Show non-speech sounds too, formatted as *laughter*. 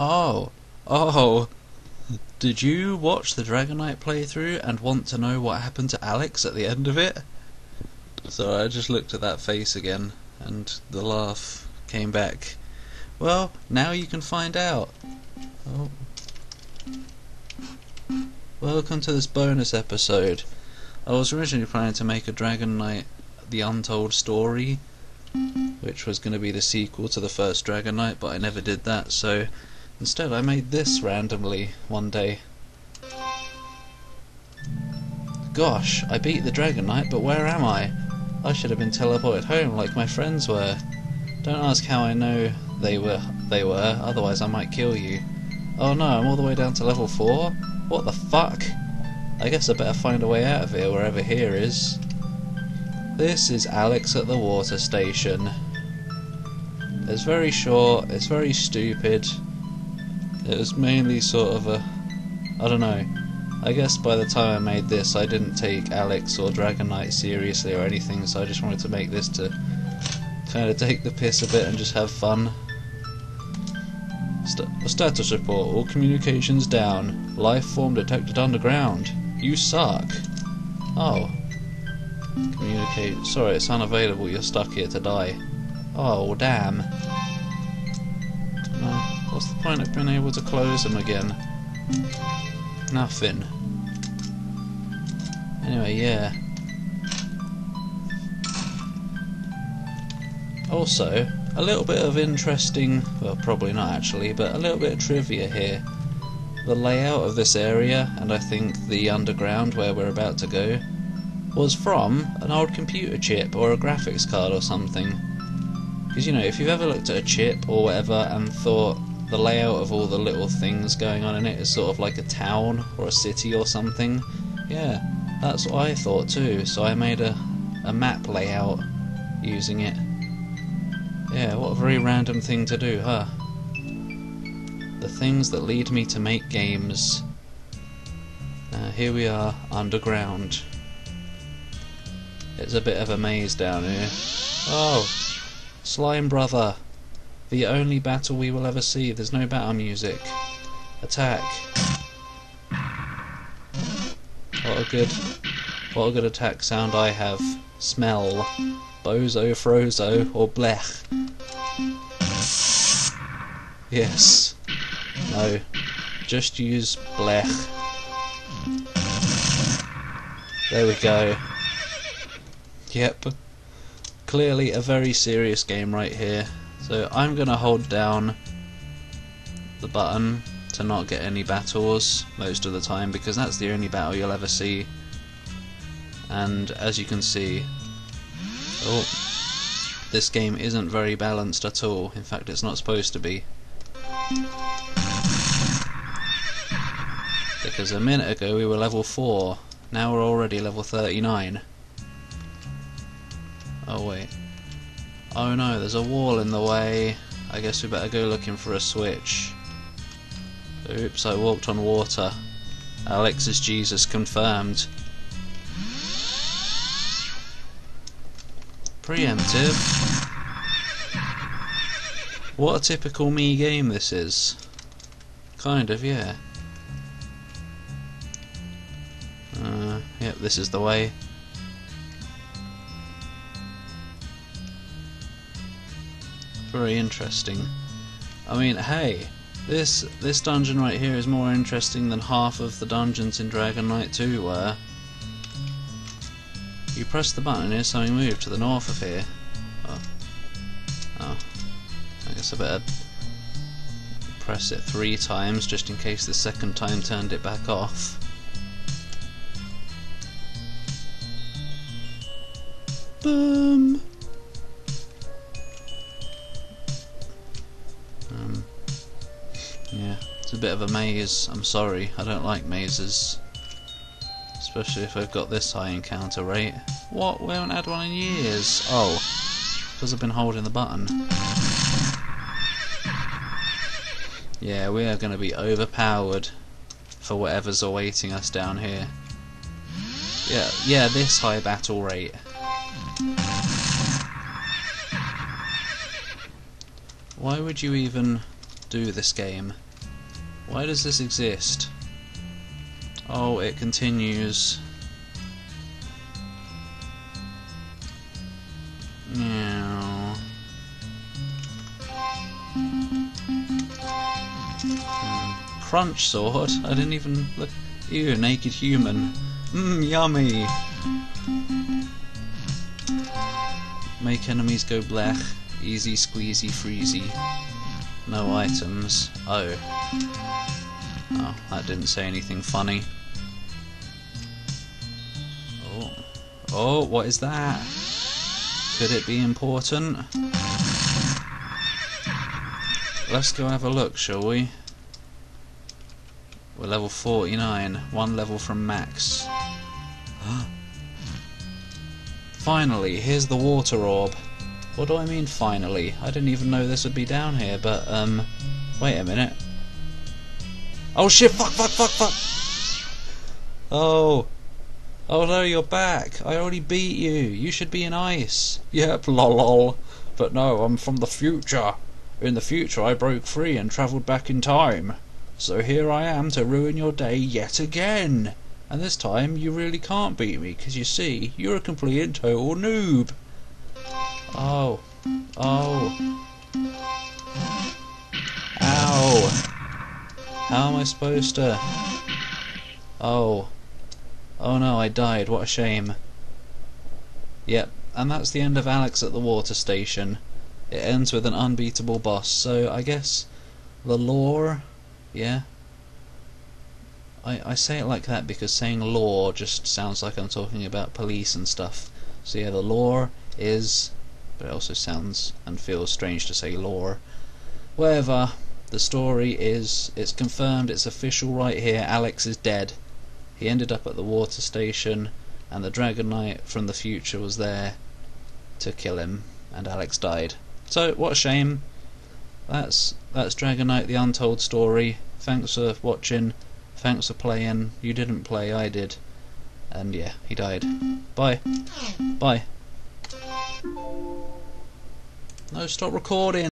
Oh, oh. Did you watch the Dragon Knight playthrough and want to know what happened to Alex at the end of it? So I just looked at that face again, and the laugh came back. Well, now you can find out. Oh. Welcome to this bonus episode. I was originally planning to make a Dragon Knight The Untold Story, which was going to be the sequel to the first Dragon Knight, but I never did that, so instead I made this randomly one day. Gosh, I beat the Dragon Knight, but where am I? I should have been teleported home like my friends were. Don't ask how I know they were they were, otherwise I might kill you. Oh no, I'm all the way down to level 4? What the fuck? I guess I better find a way out of here, wherever here is. This is Alex at the water station. It's very short, it's very stupid. It was mainly sort of a... I don't know. I guess by the time I made this I didn't take Alex or Dragon Knight seriously or anything, so I just wanted to make this to kind of take the piss a bit and just have fun. St status report, all communications down. Life form detected underground. You suck. Oh. Communicate. Sorry, it's unavailable. You're stuck here to die. Oh, damn. What's the point of being able to close them again? Nothing. Anyway, yeah. Also, a little bit of interesting, well probably not actually, but a little bit of trivia here. The layout of this area, and I think the underground where we're about to go, was from an old computer chip or a graphics card or something. Because you know, if you've ever looked at a chip or whatever and thought the layout of all the little things going on in it is sort of like a town or a city or something, yeah, that's what I thought too, so I made a, a map layout using it. Yeah, what a very random thing to do, huh? The things that lead me to make games. Uh, here we are, underground. It's a bit of a maze down here. Oh! Slime Brother! The only battle we will ever see. There's no battle music. Attack! What a good, what a good attack sound I have. Smell. Bozo, Frozo, or Blech. Yes. No. Just use Blech. There we go. Yep. Clearly a very serious game right here. So I'm going to hold down the button to not get any battles most of the time because that's the only battle you'll ever see. And as you can see, oh, this game isn't very balanced at all. In fact, it's not supposed to be. Because a minute ago we were level 4, now we're already level 39. Oh wait. Oh no, there's a wall in the way. I guess we better go looking for a switch. Oops, I walked on water. Alex is Jesus confirmed. Preemptive. What a typical me game this is. Kind of, yeah. Uh, yep, this is the way. Very interesting. I mean, hey, this this dungeon right here is more interesting than half of the dungeons in Dragon Knight 2 were. You press the button and here's something move to the north of here. Oh. Oh. I guess I better press it three times just in case the second time turned it back off. Boom! It's a bit of a maze. I'm sorry, I don't like mazes. Especially if I've got this high encounter rate. What? We haven't had one in years. Oh, because I've been holding the button. Yeah, we are going to be overpowered for whatever's awaiting us down here. Yeah, yeah, this high battle rate. Why would you even do this game? Why does this exist? Oh, it continues. Hmm. Crunch sword? I didn't even look. Ew, naked human. Mmm, yummy. Make enemies go black. Easy squeezy freezy. No items. Oh. Oh, that didn't say anything funny. Oh. Oh, what is that? Could it be important? Let's go have a look, shall we? We're level 49, one level from max. *gasps* finally, here's the water orb. What do I mean finally? I didn't even know this would be down here, but um, wait a minute. Oh shit, fuck, fuck, fuck, fuck! Oh. Oh no, you're back. I already beat you. You should be in ice. Yep, lol lol. But no, I'm from the future. In the future I broke free and travelled back in time. So here I am to ruin your day yet again. And this time you really can't beat me, because you see, you're a complete and total noob. Oh. Oh. Ow. How am I supposed to... Oh. Oh no, I died. What a shame. Yep, and that's the end of Alex at the water station. It ends with an unbeatable boss, so I guess the lore, yeah. I, I say it like that because saying law just sounds like I'm talking about police and stuff. So yeah, the lore is, but it also sounds and feels strange to say lore. Whatever, the story is, it's confirmed, it's official right here, Alex is dead. He ended up at the water station, and the Dragon Knight from the future was there to kill him, and Alex died. So, what a shame. That's that's Dragon Knight the Untold Story. Thanks for watching. Thanks for playing. You didn't play, I did. And yeah, he died. Bye. Bye. No, stop recording.